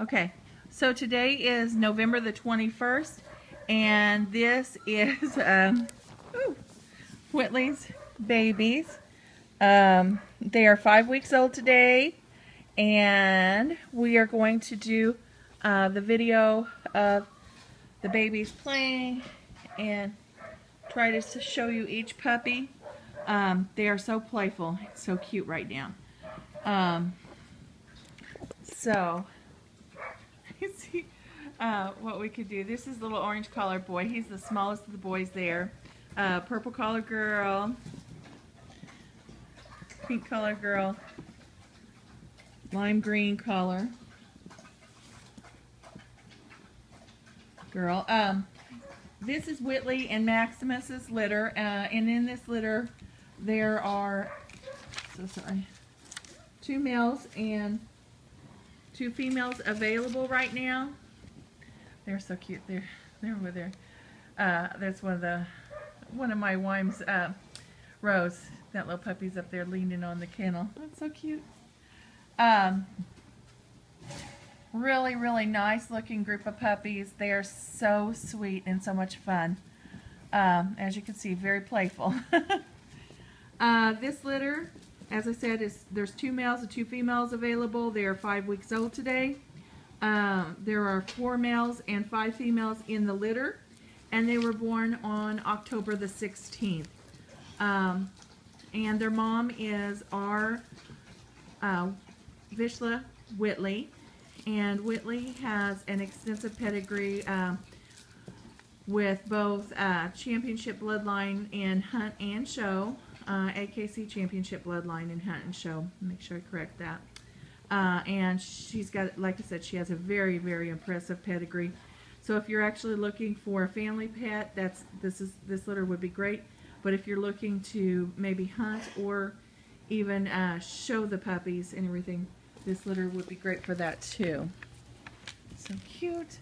Okay, so today is November the 21st, and this is um, ooh, Whitley's babies. Um, they are five weeks old today, and we are going to do uh, the video of the babies playing and try to show you each puppy. Um, they are so playful, it's so cute right now. Um, so, uh, what we could do. This is little orange collar boy. He's the smallest of the boys there. Uh, purple collar girl. Pink collar girl. Lime green collar. Girl. Um, this is Whitley and Maximus's litter. Uh, and in this litter, there are, so sorry, two males and two females available right now. They're so cute. They're they're over there. Uh, that's one of the one of my wimes, uh, Rose. That little puppy's up there leaning on the kennel. That's so cute. Um, really, really nice looking group of puppies. They are so sweet and so much fun. Um, as you can see, very playful. uh, this litter as I said, is there's two males and two females available. They are five weeks old today. Um, there are four males and five females in the litter, and they were born on October the 16th. Um, and their mom is R. Uh, Vizsla Whitley, and Whitley has an extensive pedigree um, with both uh, championship bloodline in hunt and show uh, AKC Championship Bloodline in Hunt and Show. Make sure I correct that. Uh, and she's got, like I said, she has a very, very impressive pedigree. So if you're actually looking for a family pet, that's this is this litter would be great. But if you're looking to maybe hunt or even uh, show the puppies and everything, this litter would be great for that too. So cute.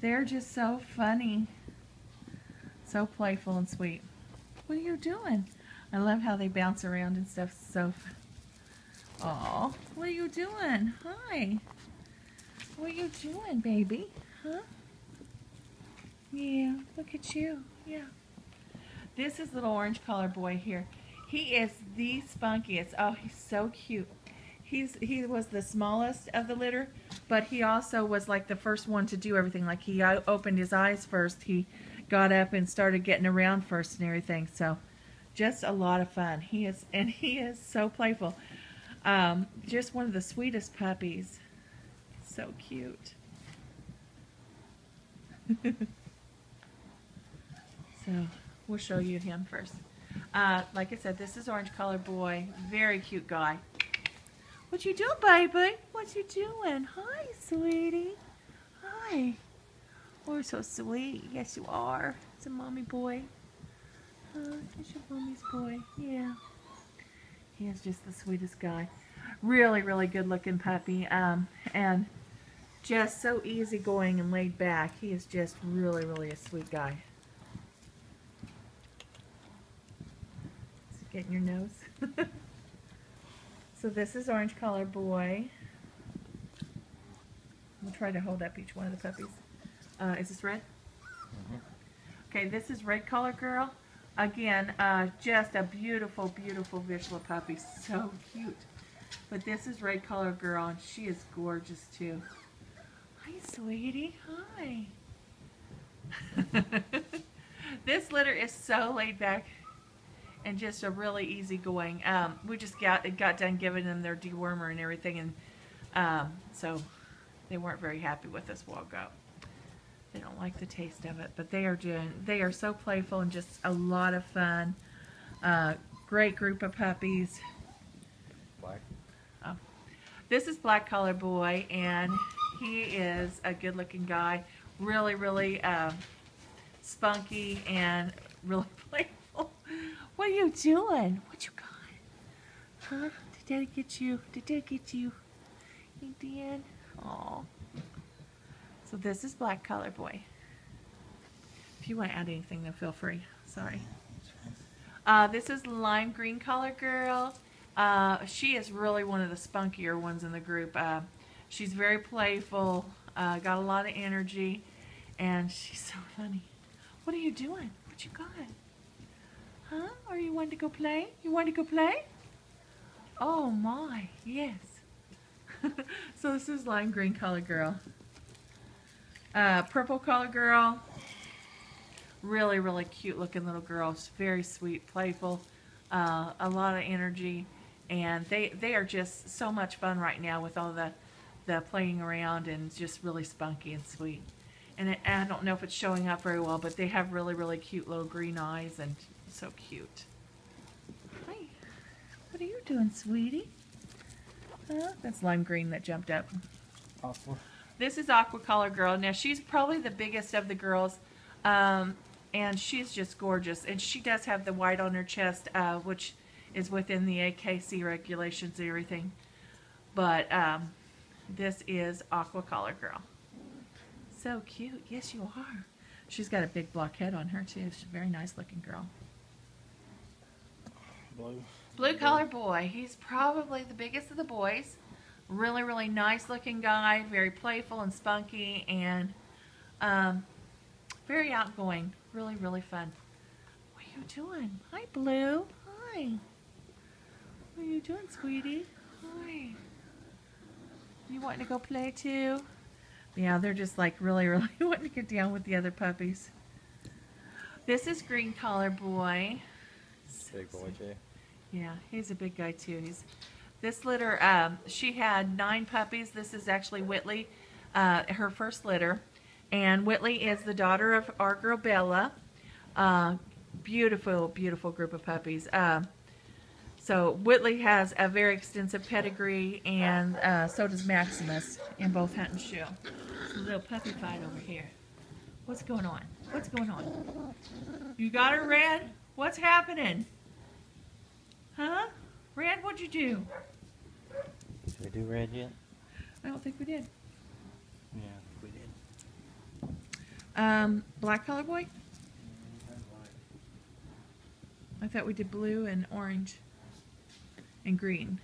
They're just so funny. So playful and sweet. What are you doing? I love how they bounce around and stuff. So, oh, what are you doing? Hi. What are you doing, baby? Huh? Yeah, look at you. Yeah. This is little orange collar boy here. He is the spunkiest. Oh, he's so cute. He's he was the smallest of the litter, but he also was like the first one to do everything. Like he opened his eyes first. He got up and started getting around first and everything. So just a lot of fun. He is, and he is so playful. Um, just one of the sweetest puppies. So cute. so we'll show you him first. Uh, like I said, this is Orange Collar Boy. Very cute guy. What you doing, baby? What you doing? Hi, sweetie. Hi. Oh, you're so sweet. Yes, you are. It's a mommy boy. He's your mommy's boy. Yeah. He is just the sweetest guy. Really, really good looking puppy. Um, and just so easygoing and laid back. He is just really, really a sweet guy. Is getting your nose? so this is Orange Collar Boy. We'll try to hold up each one of the puppies. Uh, is this red? Mm -hmm. Okay, this is Red Collar Girl. Again, uh, just a beautiful, beautiful Vizsla puppy. So cute. But this is Red Collar Girl, and she is gorgeous, too. Hi, sweetie. Hi. this litter is so laid back and just a really easy going. Um, we just got got done giving them their dewormer and everything, and um, so they weren't very happy with us walk ago. They don't like the taste of it, but they are doing, they are so playful and just a lot of fun. Uh, great group of puppies. Black. Oh. This is Black Collar Boy, and he is a good looking guy. Really, really uh, spunky and really playful. What are you doing? What you got? Huh? Did Daddy get you? Did Daddy get you? He did? Aw. So this is Black Collar Boy. If you want to add anything, then feel free. Sorry. Uh, this is Lime Green Collar Girl. Uh, she is really one of the spunkier ones in the group. Uh, She's very playful, uh, got a lot of energy, and she's so funny. What are you doing? What you got? Huh? Are you wanting to go play? You want to go play? Oh my, yes. so this is lime green collar girl. Uh, purple color girl. Really, really cute looking little girl. She's very sweet, playful, uh, a lot of energy, and they they are just so much fun right now with all the the playing around and just really spunky and sweet. And it, I don't know if it's showing up very well, but they have really, really cute little green eyes and so cute. Hi. What are you doing, sweetie? Huh? That's lime green that jumped up. Aqua. This is Aqua Color Girl. Now, she's probably the biggest of the girls, um, and she's just gorgeous. And she does have the white on her chest, uh, which is within the AKC regulations and everything. But um, this is Aqua Color Girl. So cute. Yes, you are. She's got a big block head on her, too. She's a very nice looking girl. Blue. Blue collar boy. He's probably the biggest of the boys. Really, really nice looking guy. Very playful and spunky and um, very outgoing. Really, really fun. What are you doing? Hi, Blue. Hi. What are you doing, sweetie? Hi. You wanting to go play too? Yeah, they're just like really, really wanting to get down with the other puppies. This is green collar boy. Big boy Jay. Yeah, he's a big guy too. He's this litter. Um, she had nine puppies. This is actually Whitley, uh, her first litter, and Whitley is the daughter of our girl Bella. Uh, beautiful, beautiful group of puppies. Uh, so Whitley has a very extensive pedigree, and uh, so does Maximus in both hunt and. It's a little puppy fight over here. What's going on? What's going on? You got her, Red? What's happening? Huh? Red, what'd you do? Did we do red yet? I don't think we did. Yeah, we did. Um, black color boy? I thought we did blue and orange and green.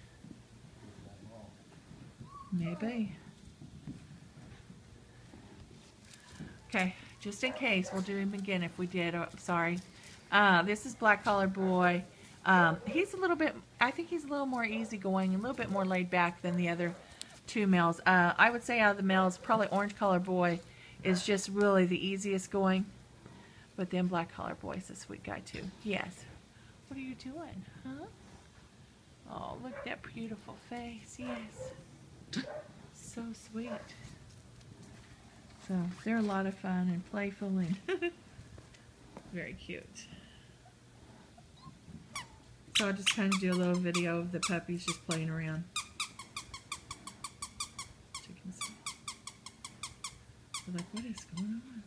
Maybe. Okay, just in case, we'll do him again if we did. Oh, sorry. Uh, this is black collar boy. Um, he's a little bit, I think he's a little more easygoing, a little bit more laid back than the other two males. Uh, I would say out of the males, probably orange collar boy is just really the easiest going. But then black collar boy is a sweet guy too. Yes. What are you doing? Huh? Oh, look at that beautiful face. Yes. So sweet. So they're a lot of fun and playful and very cute. So I'll just kind of do a little video of the puppies just playing around. So you can see. They're like, what is going on?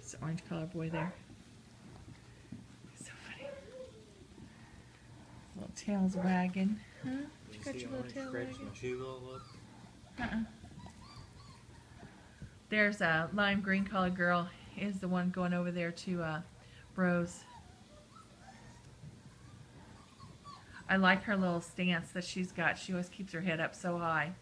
It's the orange color boy there. So funny. Little tail's wagging. Huh? You got your little tail wagging? Uh-uh. There's a lime green colored girl is the one going over there to uh, Rose. I like her little stance that she's got. She always keeps her head up so high.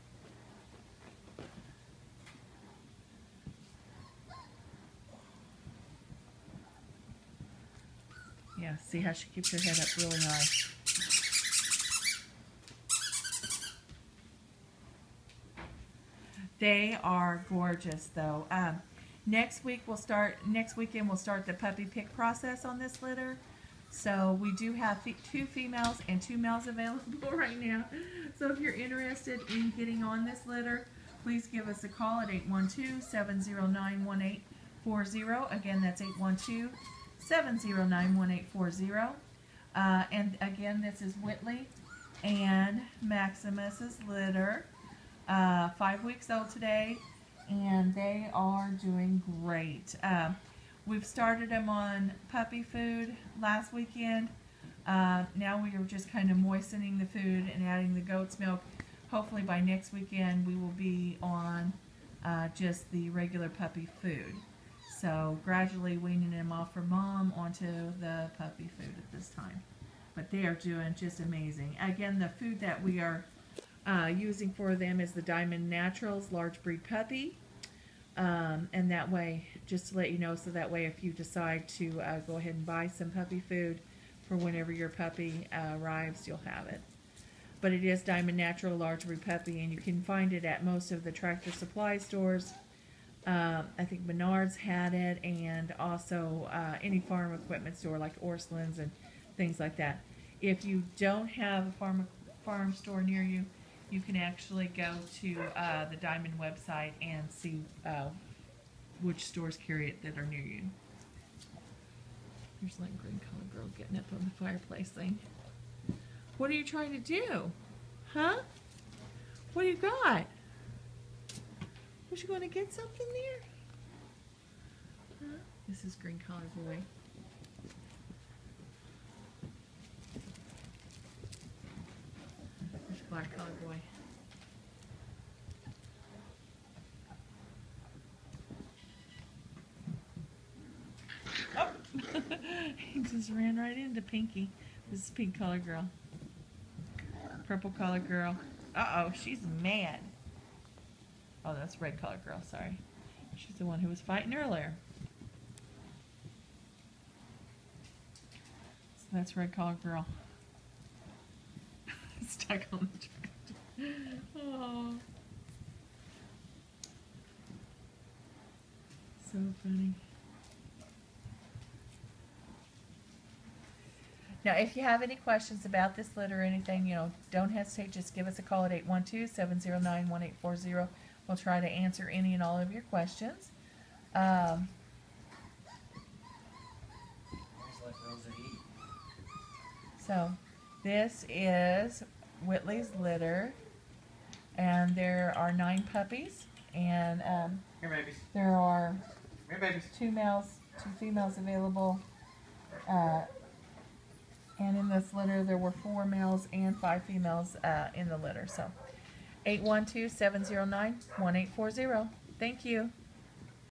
Yeah, see how she keeps her head up really high. They are gorgeous, though. Um, next week we'll start. Next weekend we'll start the puppy pick process on this litter. So we do have two females and two males available right now. So if you're interested in getting on this litter, please give us a call at 812-709-1840. Again, that's 812-709-1840. Uh, and again, this is Whitley and Maximus's litter. Uh, five weeks old today, and they are doing great. Uh, we've started them on puppy food last weekend. Uh, now we are just kind of moistening the food and adding the goat's milk. Hopefully by next weekend we will be on uh, just the regular puppy food. So gradually weaning them off from mom onto the puppy food at this time. But they are doing just amazing. Again, the food that we are uh, using for them is the Diamond Naturals Large Breed Puppy. Um, and that way, just to let you know, so that way if you decide to uh, go ahead and buy some puppy food for whenever your puppy uh, arrives, you'll have it. But it is Diamond Natural Large Breed Puppy, and you can find it at most of the tractor supply stores. Um, I think Menards had it, and also uh, any farm equipment store like Orschelns and things like that. If you don't have a farm farm store near you, you can actually go to uh, the Diamond website and see uh, which stores carry it that are near you. Here's that green colored girl getting up on the fireplace thing. What are you trying to do? Huh? What do you got? Was you going to get something there? Huh? This is green collar boy. Black collar boy. Oh! he just ran right into Pinky. This is pink collar girl. Purple collar girl. Uh oh, she's mad. Oh, that's red collar girl, sorry. She's the one who was fighting earlier. So that's red collar girl. Stuck on the tractor. Oh. So funny. Now, if you have any questions about this litter or anything, you know, don't hesitate, just give us a call at 812-709-1840. We'll try to answer any and all of your questions. Um, Just let Rosa eat. so, this is Whitley's litter, and there are nine puppies, and um, Here, babies. there are Here, babies. two males, two females available. Uh, and in this litter, there were four males and five females uh, in the litter. So, 812 709 1840. Thank you.